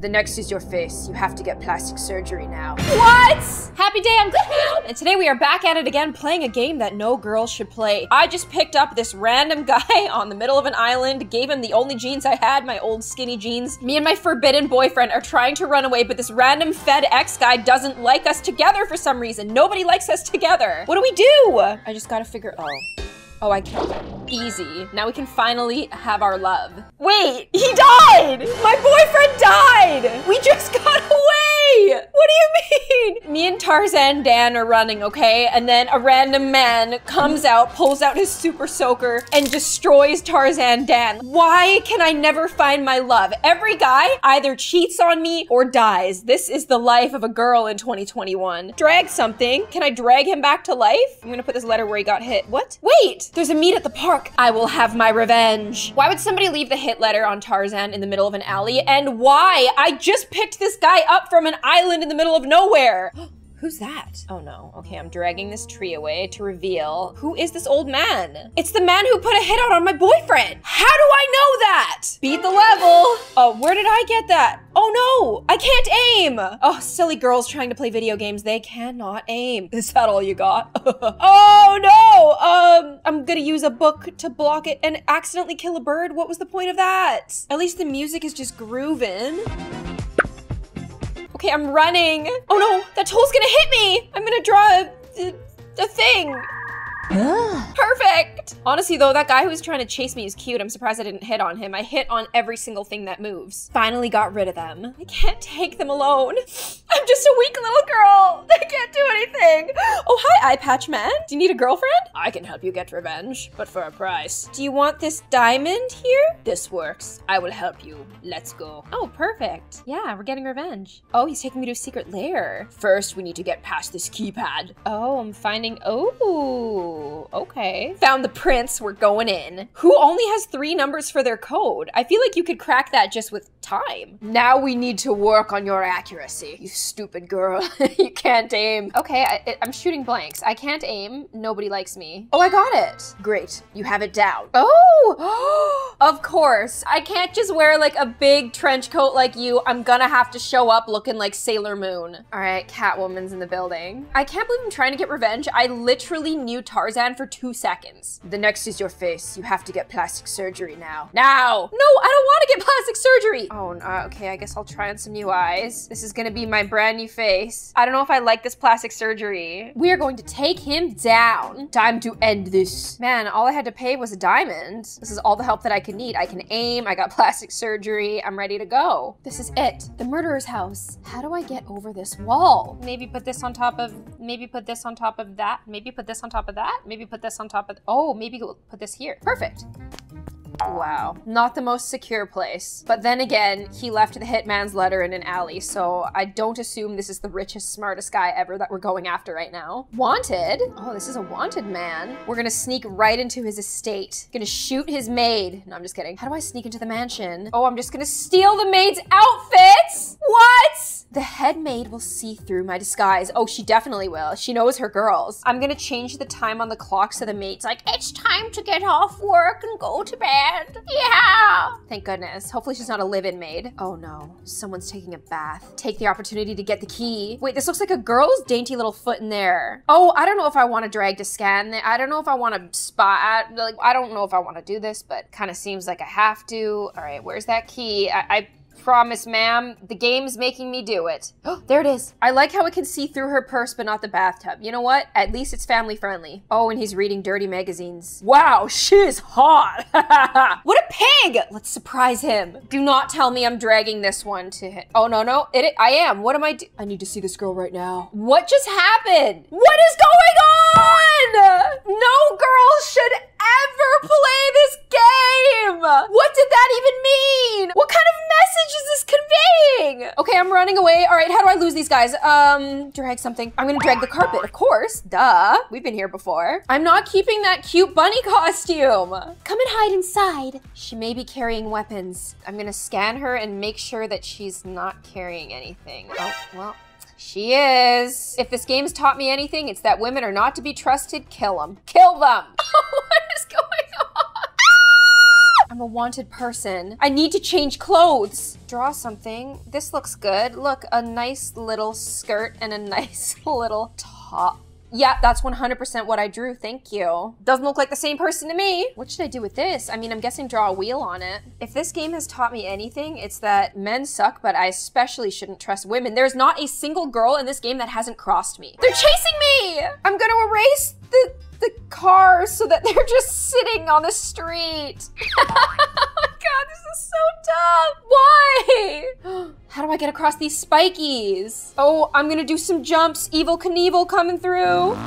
The next is your face. You have to get plastic surgery now. What? Happy day, I'm! And today we are back at it again, playing a game that no girl should play. I just picked up this random guy on the middle of an island, gave him the only jeans I had, my old skinny jeans. Me and my forbidden boyfriend are trying to run away, but this random Fed FedEx guy doesn't like us together for some reason. Nobody likes us together. What do we do? I just gotta figure, oh. Oh, I can't. Easy. Now we can finally have our love. Wait, he died! My boyfriend died! We just got away! What do you mean? Me and Tarzan Dan are running, okay? And then a random man comes out, pulls out his super soaker, and destroys Tarzan Dan. Why can I never find my love? Every guy either cheats on me or dies. This is the life of a girl in 2021. Drag something. Can I drag him back to life? I'm gonna put this letter where he got hit. What? Wait! There's a meet at the park. I will have my revenge. Why would somebody leave the hit letter on Tarzan in the middle of an alley? And why? I just picked this guy up from an island in the middle of nowhere. Who's that? Oh no. Okay, I'm dragging this tree away to reveal who is this old man? It's the man who put a hit out on my boyfriend. How do I know that? Beat the level. Oh, where did I get that? Oh no, I can't aim. Oh, silly girls trying to play video games. They cannot aim. Is that all you got? oh no. Um, I'm gonna use a book to block it and accidentally kill a bird. What was the point of that? At least the music is just grooving. Okay, I'm running. Oh no, that tool's gonna hit me. I'm gonna draw a, a, a thing. Perfect! Honestly though, that guy who was trying to chase me is cute. I'm surprised I didn't hit on him. I hit on every single thing that moves. Finally got rid of them. I can't take them alone. I'm just a weak little girl. I can't Oh, hi, Eye Patch Man. Do you need a girlfriend? I can help you get revenge, but for a price. Do you want this diamond here? This works. I will help you. Let's go. Oh, perfect. Yeah, we're getting revenge. Oh, he's taking me to a secret lair. First, we need to get past this keypad. Oh, I'm finding, oh okay. Found the prints, we're going in. Who only has three numbers for their code? I feel like you could crack that just with time. Now we need to work on your accuracy, you stupid girl. you can't aim. Okay, I, am shooting blanks. I can't aim. Nobody likes me. Oh, I got it. Great, you have it down. Oh, of course. I can't just wear like a big trench coat like you. I'm gonna have to show up looking like Sailor Moon. All right, Catwoman's in the building. I can't believe I'm trying to get revenge. I literally knew Tarzan Tarzan for two seconds. The next is your face. You have to get plastic surgery now. Now! No, I don't want to get plastic surgery! Oh, no, uh, okay, I guess I'll try on some new eyes. This is gonna be my brand new face. I don't know if I like this plastic surgery. We are going to take him down. Time to end this. Man, all I had to pay was a diamond. This is all the help that I could need. I can aim, I got plastic surgery, I'm ready to go. This is it, the murderer's house. How do I get over this wall? Maybe put this on top of, maybe put this on top of that, maybe put this on top of that? Maybe put this on top of, oh, maybe put this here. Perfect. Wow. Not the most secure place. But then again, he left the hitman's letter in an alley, so I don't assume this is the richest, smartest guy ever that we're going after right now. Wanted? Oh, this is a wanted man. We're gonna sneak right into his estate. Gonna shoot his maid. No, I'm just kidding. How do I sneak into the mansion? Oh, I'm just gonna steal the maid's outfits? What? The head maid will see through my disguise. Oh, she definitely will. She knows her girls. I'm gonna change the time on the clock so the maid's like, it's time to get off work and go to bed. Yeah. Thank goodness. Hopefully she's not a live-in maid. Oh no, someone's taking a bath. Take the opportunity to get the key. Wait, this looks like a girl's dainty little foot in there. Oh, I don't know if I want to drag to scan. I don't know if I want to spot. Like, I don't know if I want to do this, but kind of seems like I have to. All right, where's that key? I, I promise, ma'am. The game's making me do it. Oh, there it is. I like how it can see through her purse, but not the bathtub. You know what? At least it's family friendly. Oh, and he's reading dirty magazines. Wow, she's hot. what a pig! Let's surprise him. Do not tell me I'm dragging this one to him. Oh, no, no. It, I am. What am I? I need to see this girl right now. What just happened? What is going on? No girl should ever play this What did that even mean? What kind of message is this conveying? Okay, I'm running away. All right, how do I lose these guys? Um, drag something. I'm gonna drag the carpet, of course. Duh, we've been here before. I'm not keeping that cute bunny costume. Come and hide inside. She may be carrying weapons. I'm gonna scan her and make sure that she's not carrying anything. Oh, well. She is. If this game's taught me anything, it's that women are not to be trusted. Kill them. Kill them. what is going? I'm a wanted person. I need to change clothes. Draw something. This looks good. Look, a nice little skirt and a nice little top. Yeah, that's 100% what I drew. Thank you. Doesn't look like the same person to me. What should I do with this? I mean, I'm guessing draw a wheel on it. If this game has taught me anything, it's that men suck, but I especially shouldn't trust women. There's not a single girl in this game that hasn't crossed me. They're chasing me! I'm gonna erase the the cars so that they're just sitting on the street. oh my god, this is so dumb. Why? How do I get across these spikies? Oh, I'm gonna do some jumps. Evel Knievel coming through.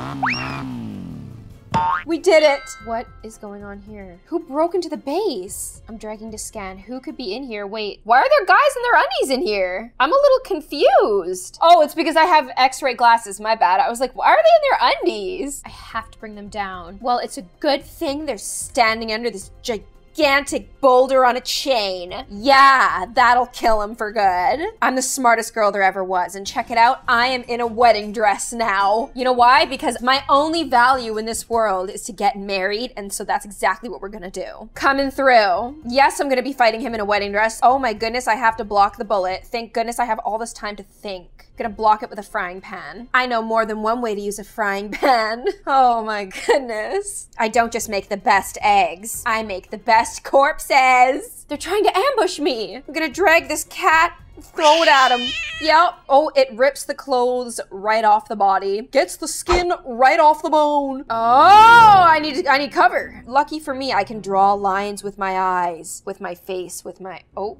We did it! What is going on here? Who broke into the base? I'm dragging to scan. Who could be in here? Wait, why are there guys in their undies in here? I'm a little confused. Oh, it's because I have x-ray glasses. My bad. I was like, why are they in their undies? I have to bring them down. Well, it's a good thing they're standing under this gigantic gigantic boulder on a chain. Yeah, that'll kill him for good. I'm the smartest girl there ever was, and check it out, I am in a wedding dress now. You know why? Because my only value in this world is to get married, and so that's exactly what we're gonna do. Coming through. Yes, I'm gonna be fighting him in a wedding dress. Oh my goodness, I have to block the bullet. Thank goodness I have all this time to think. Gonna block it with a frying pan. I know more than one way to use a frying pan. Oh my goodness. I don't just make the best eggs. I make the best corpses. They're trying to ambush me. I'm gonna drag this cat Throw it at him. Yep. Oh, it rips the clothes right off the body. Gets the skin right off the bone. Oh, I need I need cover. Lucky for me, I can draw lines with my eyes, with my face, with my oh.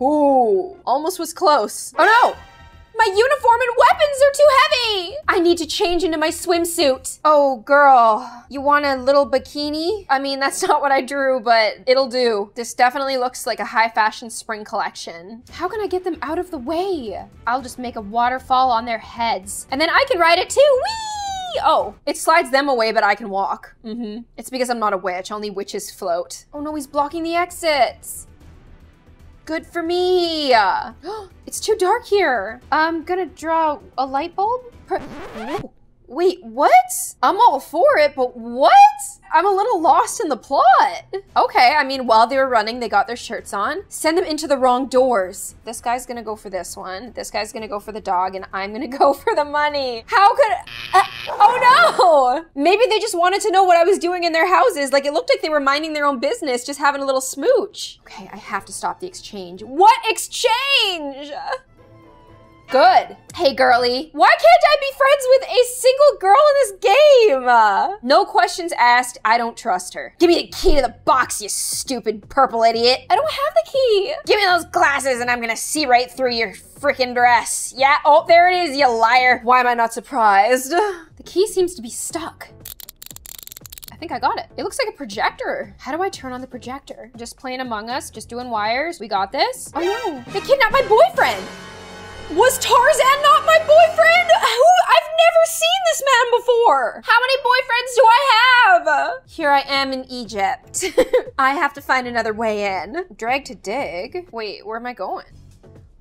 Ooh, almost was close. Oh no! My uniform and weapons are too heavy! Need to change into my swimsuit. Oh, girl. You want a little bikini? I mean, that's not what I drew, but it'll do. This definitely looks like a high fashion spring collection. How can I get them out of the way? I'll just make a waterfall on their heads. And then I can ride it too. Whee! Oh, it slides them away, but I can walk. Mm-hmm. It's because I'm not a witch. Only witches float. Oh no, he's blocking the exits. Good for me. it's too dark here. I'm gonna draw a light bulb. Wait, what? I'm all for it, but what? I'm a little lost in the plot. Okay, I mean, while they were running, they got their shirts on. Send them into the wrong doors. This guy's gonna go for this one. This guy's gonna go for the dog, and I'm gonna go for the money. How could, uh, oh no! Maybe they just wanted to know what I was doing in their houses. Like, it looked like they were minding their own business, just having a little smooch. Okay, I have to stop the exchange. What exchange? Good. Hey, girly. Why can't I be friends with a single girl in this game? No questions asked. I don't trust her. Give me the key to the box, you stupid purple idiot. I don't have the key. Give me those glasses and I'm gonna see right through your freaking dress. Yeah, oh, there it is, you liar. Why am I not surprised? The key seems to be stuck. I think I got it. It looks like a projector. How do I turn on the projector? Just playing Among Us, just doing wires. We got this. Oh no, they kidnapped my boyfriend. Was Tarzan not my boyfriend? Who? I've never seen this man before. How many boyfriends do I have? Here I am in Egypt. I have to find another way in. Drag to dig? Wait, where am I going?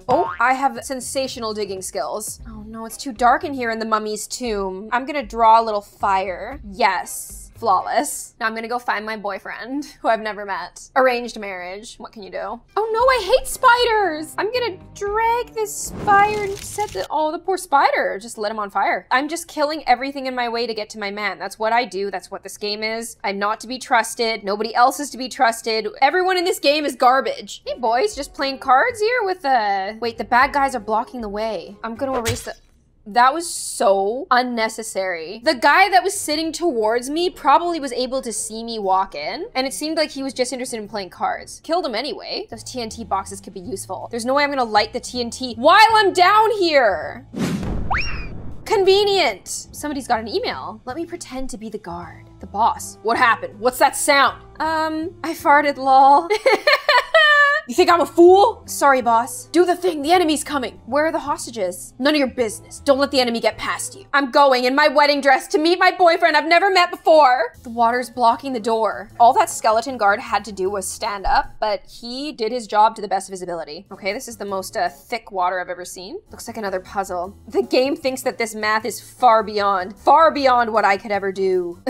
Oh, I have sensational digging skills. Oh no, it's too dark in here in the mummy's tomb. I'm gonna draw a little fire. Yes flawless. Now I'm gonna go find my boyfriend, who I've never met. Arranged marriage, what can you do? Oh no, I hate spiders! I'm gonna drag this fire and set the, oh, the poor spider, just let him on fire. I'm just killing everything in my way to get to my man. That's what I do, that's what this game is. I'm not to be trusted, nobody else is to be trusted. Everyone in this game is garbage. Hey boys, just playing cards here with the, wait, the bad guys are blocking the way. I'm gonna erase the, that was so unnecessary. The guy that was sitting towards me probably was able to see me walk in, and it seemed like he was just interested in playing cards. Killed him anyway. Those TNT boxes could be useful. There's no way I'm gonna light the TNT while I'm down here. Convenient. Somebody's got an email. Let me pretend to be the guard. The boss. What happened? What's that sound? Um, I farted, lol. You think I'm a fool? Sorry, boss. Do the thing. The enemy's coming. Where are the hostages? None of your business. Don't let the enemy get past you. I'm going in my wedding dress to meet my boyfriend I've never met before. The water's blocking the door. All that skeleton guard had to do was stand up, but he did his job to the best of his ability. Okay, this is the most uh, thick water I've ever seen. Looks like another puzzle. The game thinks that this math is far beyond, far beyond what I could ever do.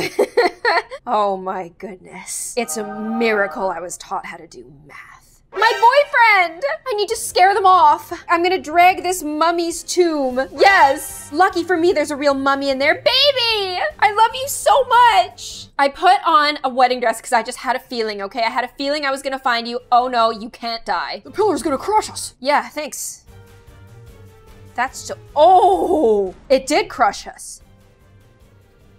oh my goodness. It's a miracle I was taught how to do math. My boyfriend! I need to scare them off. I'm gonna drag this mummy's tomb. Yes! Lucky for me, there's a real mummy in there. Baby! I love you so much! I put on a wedding dress because I just had a feeling, okay? I had a feeling I was gonna find you. Oh no, you can't die. The pillar's gonna crush us. Yeah, thanks. That's so. Oh! It did crush us.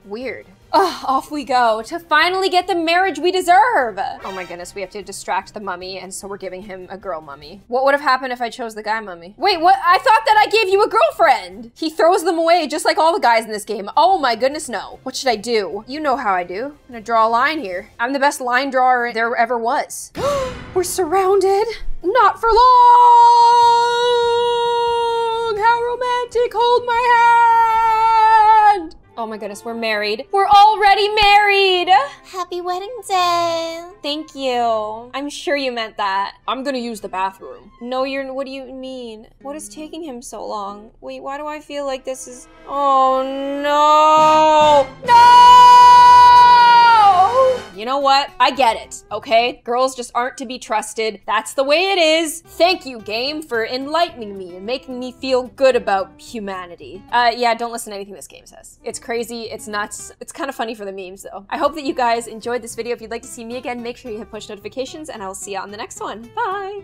Weird. Ugh, off we go to finally get the marriage we deserve. Oh my goodness, we have to distract the mummy, and so we're giving him a girl mummy. What would have happened if I chose the guy mummy? Wait, what? I thought that I gave you a girlfriend. He throws them away just like all the guys in this game. Oh my goodness, no. What should I do? You know how I do. I'm gonna draw a line here. I'm the best line drawer there ever was. we're surrounded. Not for long. How romantic. Hold my. Oh my goodness, we're married. We're already married! Happy wedding day. Thank you. I'm sure you meant that. I'm gonna use the bathroom. No, you're- what do you mean? What is taking him so long? Wait, why do I feel like this is- Oh no! No! What? I get it, okay? Girls just aren't to be trusted. That's the way it is. Thank you, game, for enlightening me and making me feel good about humanity. Uh, yeah, don't listen to anything this game says. It's crazy, it's nuts. It's kind of funny for the memes, though. I hope that you guys enjoyed this video. If you'd like to see me again, make sure you hit push notifications, and I will see you on the next one. Bye!